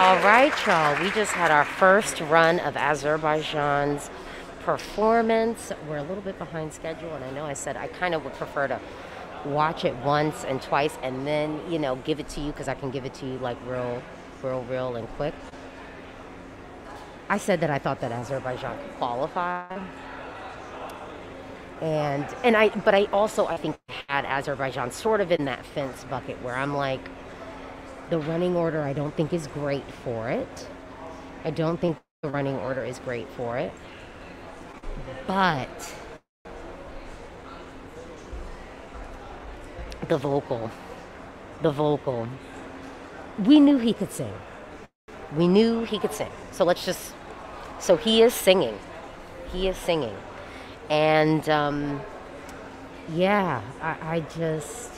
All right, y'all. We just had our first run of Azerbaijan's performance. We're a little bit behind schedule, and I know I said I kind of would prefer to watch it once and twice and then, you know, give it to you because I can give it to you like real, real, real and quick. I said that I thought that Azerbaijan could qualify. And and I but I also I think had Azerbaijan sort of in that fence bucket where I'm like the running order I don't think is great for it. I don't think the running order is great for it. But the vocal, the vocal, we knew he could sing. We knew he could sing. So let's just, so he is singing. He is singing. And um, yeah, I, I just,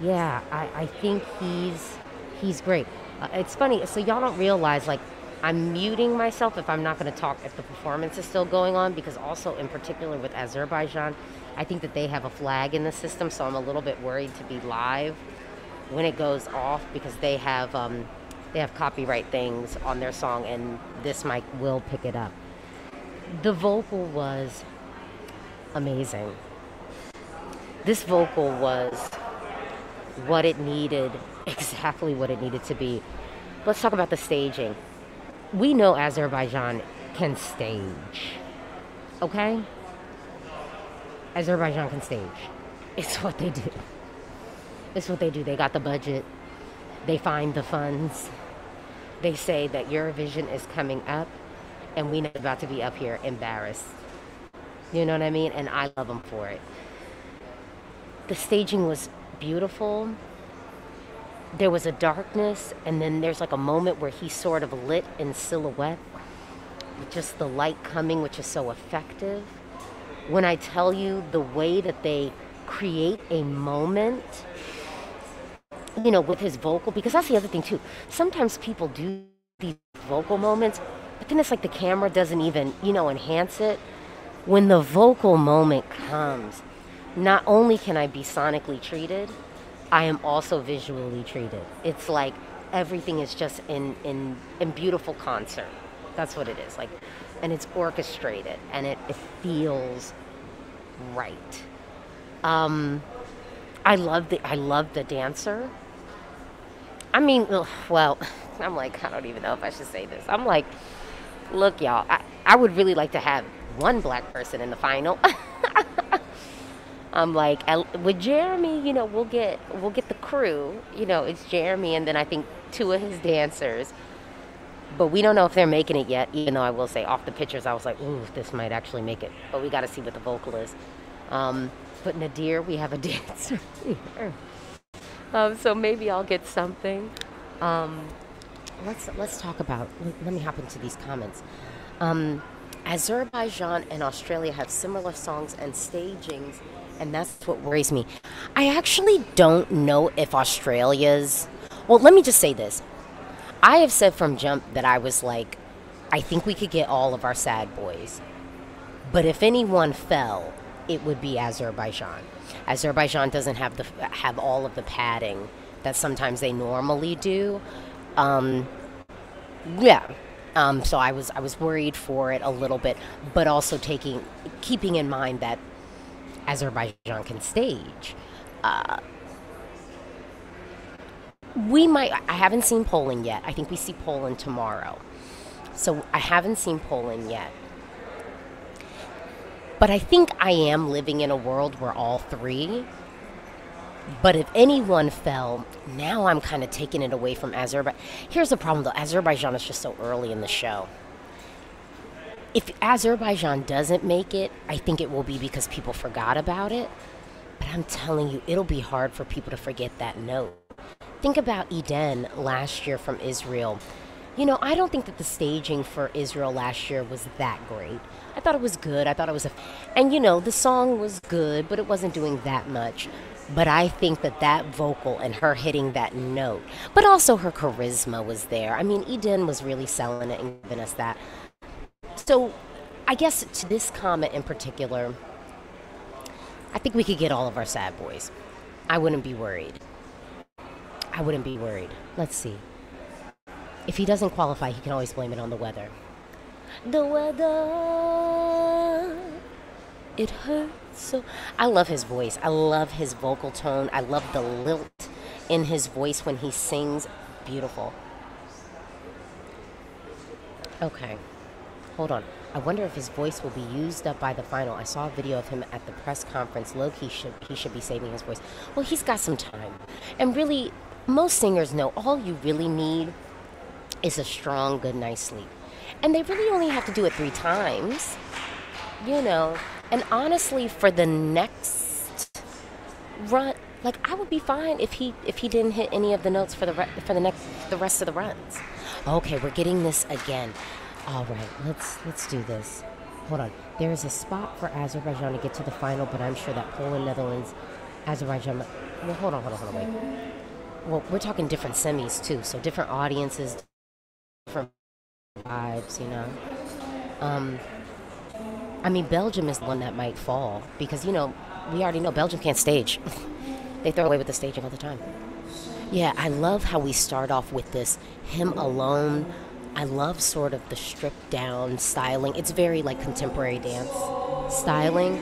yeah, I, I think he's, he's great. Uh, it's funny, so y'all don't realize, like, I'm muting myself if I'm not going to talk if the performance is still going on because also in particular with Azerbaijan, I think that they have a flag in the system, so I'm a little bit worried to be live when it goes off because they have um, they have copyright things on their song and this mic will pick it up. The vocal was amazing. This vocal was what it needed, exactly what it needed to be. Let's talk about the staging we know Azerbaijan can stage. Okay? Azerbaijan can stage. It's what they do. It's what they do. They got the budget. They find the funds. They say that Eurovision is coming up and we're about to be up here embarrassed. You know what I mean? And I love them for it. The staging was beautiful there was a darkness, and then there's like a moment where he's sort of lit in silhouette, with just the light coming, which is so effective. When I tell you the way that they create a moment, you know, with his vocal, because that's the other thing too. Sometimes people do these vocal moments, but then it's like the camera doesn't even, you know, enhance it. When the vocal moment comes, not only can I be sonically treated, I am also visually treated. It's like everything is just in in in beautiful concert. That's what it is. Like and it's orchestrated and it, it feels right. Um I love the I love the dancer. I mean, well, I'm like, I don't even know if I should say this. I'm like, look, y'all, I, I would really like to have one black person in the final. I'm like, with Jeremy, you know, we'll get we'll get the crew. You know, it's Jeremy, and then I think two of his dancers. But we don't know if they're making it yet. Even though I will say, off the pictures, I was like, ooh, this might actually make it. But we got to see what the vocal is. Um, but Nadir, we have a dancer here. Um, so maybe I'll get something. Um, let's let's talk about. Let me hop into these comments. Um, Azerbaijan and Australia have similar songs and stagings and that's what worries me. I actually don't know if Australia's. Well, let me just say this. I have said from jump that I was like, I think we could get all of our sad boys. But if anyone fell, it would be Azerbaijan. Azerbaijan doesn't have the have all of the padding that sometimes they normally do. Um, yeah. Um, so I was I was worried for it a little bit, but also taking keeping in mind that Azerbaijan can stage. Uh, we might, I haven't seen Poland yet. I think we see Poland tomorrow. So I haven't seen Poland yet. But I think I am living in a world where all three. But if anyone fell, now I'm kind of taking it away from Azerbaijan. Here's the problem though Azerbaijan is just so early in the show if Azerbaijan doesn't make it, I think it will be because people forgot about it. But I'm telling you, it'll be hard for people to forget that note. Think about Eden last year from Israel. You know, I don't think that the staging for Israel last year was that great. I thought it was good. I thought it was a. And you know, the song was good, but it wasn't doing that much. But I think that that vocal and her hitting that note, but also her charisma was there. I mean, Eden was really selling it and giving us that. So, I guess to this comment in particular, I think we could get all of our sad boys. I wouldn't be worried. I wouldn't be worried. Let's see. if he doesn't qualify, he can always blame it on the weather. The weather, it hurts so. I love his voice. I love his vocal tone. I love the lilt in his voice when he sings. Beautiful. Okay, hold on. I wonder if his voice will be used up by the final. I saw a video of him at the press conference. Loki should he should be saving his voice. Well, he's got some time, and really, most singers know all you really need is a strong, good night's sleep, and they really only have to do it three times. You know, and honestly, for the next run, like I would be fine if he if he didn't hit any of the notes for the re- for the next the rest of the runs. Okay, we're getting this again. All right, let's let's do this. Hold on. There is a spot for Azerbaijan to get to the final, but I'm sure that Poland, Netherlands, Azerbaijan. Well, hold on, hold on, hold on, wait. Well, we're talking different semis too, so different audiences, different vibes, you know. Um, I mean, Belgium is the one that might fall because you know we already know Belgium can't stage. they throw away with the staging all the time. Yeah, I love how we start off with this him alone I love sort of the stripped down styling. It's very like contemporary dance styling.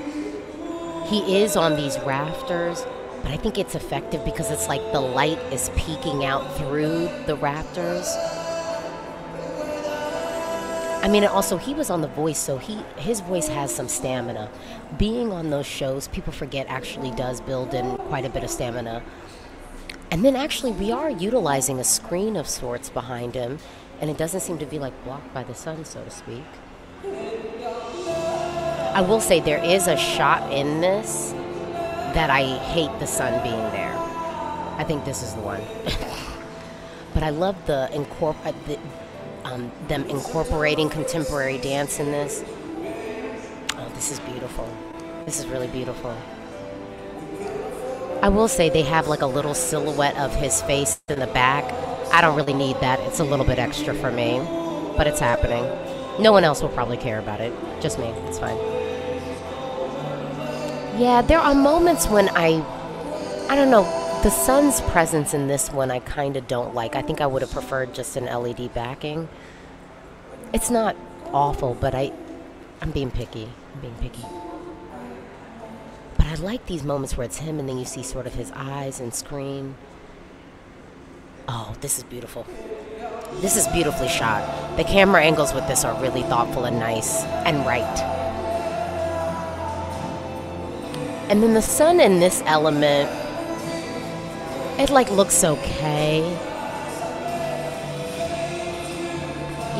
He is on these rafters, but I think it's effective because it's like the light is peeking out through the rafters. I mean, also he was on The Voice, so he his voice has some stamina. Being on those shows, people forget actually does build in quite a bit of stamina. And then actually, we are utilizing a screen of sorts behind him and it doesn't seem to be like blocked by the sun, so to speak. I will say there is a shot in this that I hate the sun being there. I think this is the one. but I love the, incorpor- uh, the um, them incorporating contemporary dance in this. Oh, this is beautiful. This is really beautiful. I will say they have like a little silhouette of his face in the back I don't really need that. It's a little bit extra for me, but it's happening. No one else will probably care about it. Just me. It's fine. Yeah, there are moments when I, I don't know, the sun's presence in this one I kind of don't like. I think I would have preferred just an LED backing. It's not awful, but I, I'm being picky. I'm being picky. But I like these moments where it's him and then you see sort of his eyes and screen. Oh, this is beautiful. This is beautifully shot. The camera angles with this are really thoughtful and nice and right. And then the sun in this element, it like looks okay.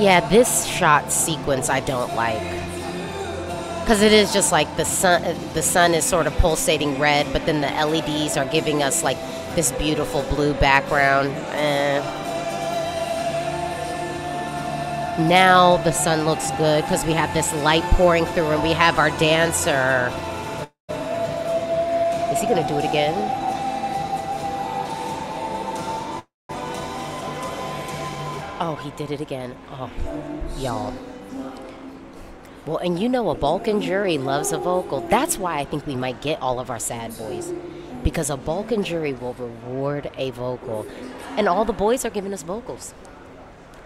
Yeah, this shot sequence I don't like. Cuz it is just like the sun the sun is sort of pulsating red, but then the LEDs are giving us like this beautiful blue background. Eh. Now the sun looks good because we have this light pouring through and we have our dancer. Is he going to do it again? Oh, he did it again. Oh, y'all. Well, and you know a Balkan jury loves a vocal. That's why I think we might get all of our sad boys because a Balkan jury will reward a vocal. And all the boys are giving us vocals.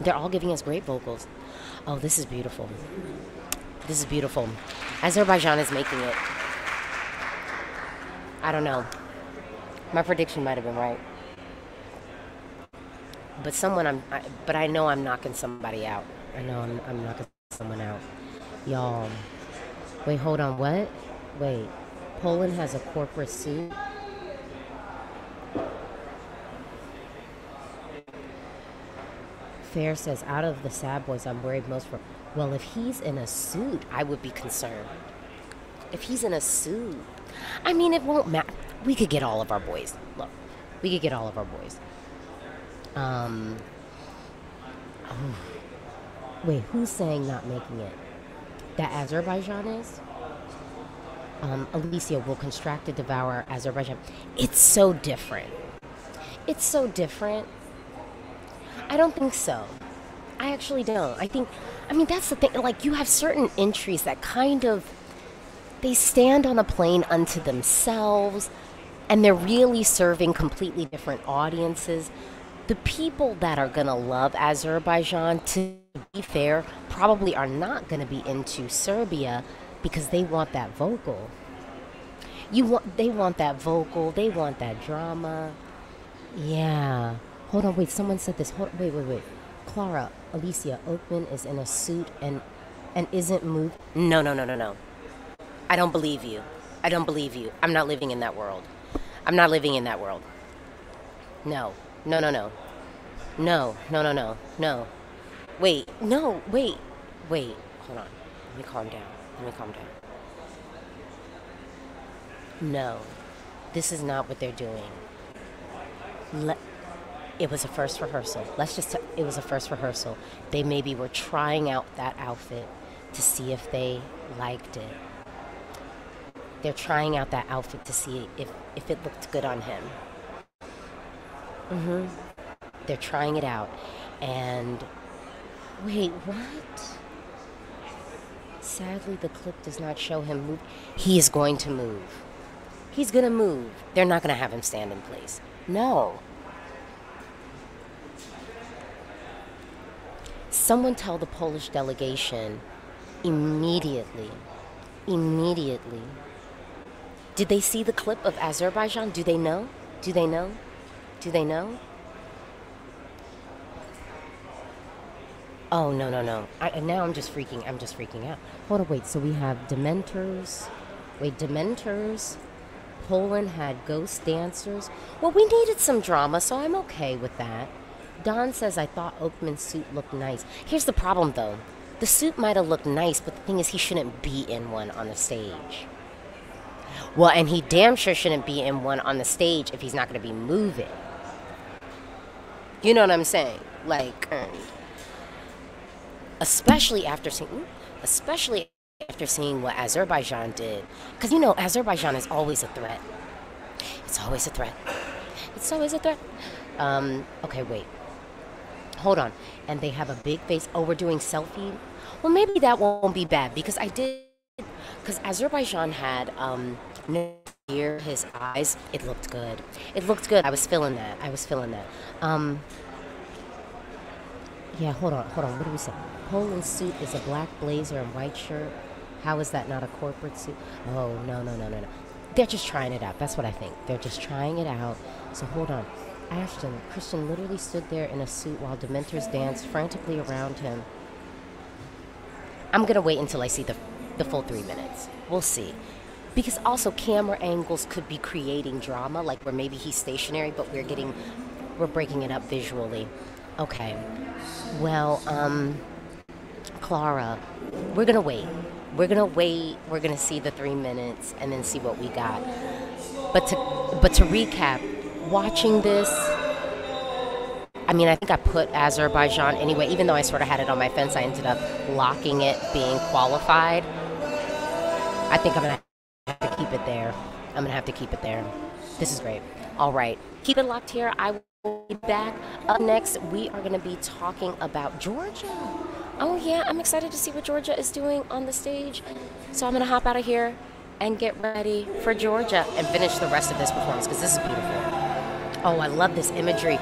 They're all giving us great vocals. Oh, this is beautiful. This is beautiful. Azerbaijan is making it. I don't know. My prediction might have been right. But someone I'm I, but I know I'm knocking somebody out. I know I'm, I'm knocking someone out. Y'all. Wait, hold on. What? Wait. Poland has a corporate suit. Fair says, out of the sad boys, I'm worried most for. Well, if he's in a suit, I would be concerned. If he's in a suit, I mean, it won't matter. We could get all of our boys. Look, we could get all of our boys. Um. Oh. Wait, who's saying not making it? That Azerbaijan is? Um, Alesia will Konstrakta devour Azerbaijan. It's so different. It's so different I don't think so. I actually don't. I think, I mean, that's the thing. Like, you have certain entries that kind of, they stand on a plane unto themselves, and they're really serving completely different audiences. the people that are going to love Azerbaijan, to be fair, probably are not going to be into Serbia because they want that vocal. You want they want that vocal, they want that drama. Yeah. Hold on, wait, someone said this. Hold wait, wait, wait. Clara, Alesia Ochman is in a suit and and isn't moved. No, no, no, no, no. I don't believe you. I don't believe you. I'm not living in that world. I'm not living in that world. No. No, no, no. No, no, no, no. No. Wait. No, wait. Wait. Hold on. Let me calm down. Let me calm down. No. This is not what they're doing. Le- it was a first rehearsal. Let's just, t- it was a first rehearsal. They maybe were trying out that outfit to see if they liked it. They're trying out that outfit to see if, if it looked good on him. Mm-hmm. They're trying it out. And wait, what? Sadly, the clip does not show him move. He is going to move. He's going to move. They're not going to have him stand in place. No. Someone tell the Polish delegation immediately, immediately. Did they see the clip of Azerbaijan? Do they know? Do they know? Do they know? Oh no no no! I, now I'm just freaking. I'm just freaking out. Hold on, wait. So we have Dementors. Wait, Dementors. Poland had ghost dancers. Well, we needed some drama, so I'm okay with that. Don says I thought Ochman's suit looked nice. Here's the problem, though. The suit might have looked nice, but the thing is, he shouldn't be in one on the stage. Well, and he damn sure shouldn't be in one on the stage if he's not going to be moving. You know what I'm saying? Like, um, especially after seeing, especially after seeing what Azerbaijan did, because you know Azerbaijan is always a threat. It's always a threat. It's always a threat. Um, okay, wait. Hold on. And they have a big face. Oh, we're doing selfie. Well, maybe that won't be bad because I did. Because Azerbaijan had um, near his eyes. It looked good. It looked good. I was feeling that. I was feeling that. Um, yeah, hold on, hold on. What do we say? Poland suit is a black blazer and white shirt. How is that not a corporate suit? Oh, no, no, no, no, no. They're just trying it out. That's what I think. They're just trying it out. So hold on. Ashton, Krystian literally stood there in a suit while Dementors danced frantically around him. I'm to wait until I see the, the full three minutes. We'll see. Because also camera angles could be creating drama, like where maybe he's stationary, but we're getting, we're breaking it up visually. Okay. Well, um, Clara, we're gonna wait. We're gonna wait. We're gonna see the three minutes and then see what we got. But to, but to recap, watching this, I mean, I think I put Azerbaijan anyway. Even though I sort of had it on my fence, I ended up locking it being qualified. I think I'm gonna have to keep it there. I'm gonna have to keep it there. This is great. All right, keep it locked here. I will be back. Up next, we are gonna be talking about Georgia. Oh yeah, I'm excited to see what Georgia is doing on the stage. So I'm gonna hop out of here and get ready for Georgia and finish the rest of this performance because this is beautiful. Oh, I love this imagery.